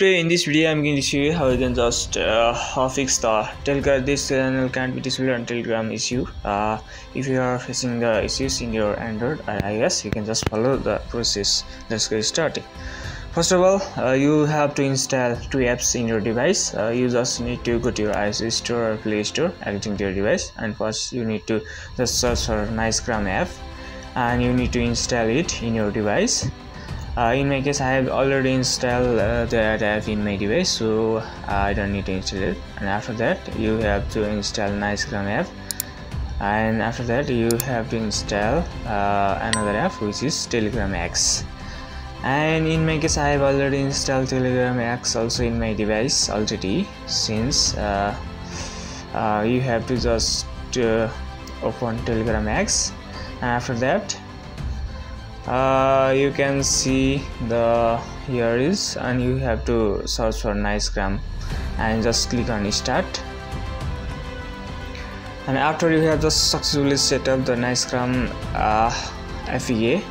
today in this video i'm going to show you how you can just uh, fix the telegram this channel can't be displayed on telegram issue. Uh, if you are facing the issues in your android or ios you can just follow the process. Let's get started. First of all uh, you have to install two apps in your device. Uh, you just need to go to your ios store or play store according to your device. And first you need to just search for nicegram app. And you need to install it in your device uh, in my case I have already installed uh, that app in my device so uh, I don't need to install it. And after that you have to install Nicegram app. And after that you have to install uh, another app which is Telegram X. And in my case I have already installed Telegram X also in my device already since uh, uh, you have to just open Telegram X. And after that uh, you can see the here is and you have to search for nicegram and just click on start. And after you have just successfully set up the nicegram uh, FEA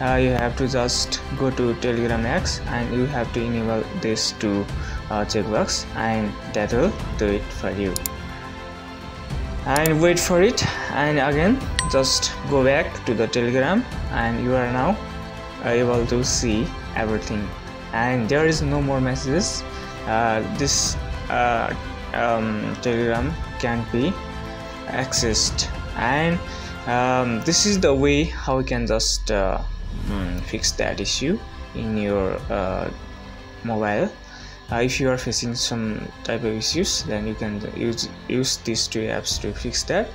uh, you have to just go to telegram x and you have to enable this to uh, checkbox and that will do it for you. And wait for it and again just go back to the telegram and you are now able to see everything. And there is no more messages. Uh, this uh, um, telegram can be accessed. And um, this is the way how you can just uh, mm, fix that issue in your uh, mobile. Uh, if you are facing some type of issues then you can use use these two apps to fix that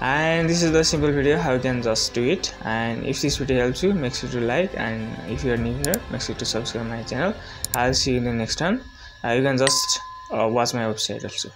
and this is the simple video how you can just do it. And if this video helps you make sure to like. And if you are new here make sure to subscribe my channel. I'll see you in the next one. Uh, you can just uh, watch my website also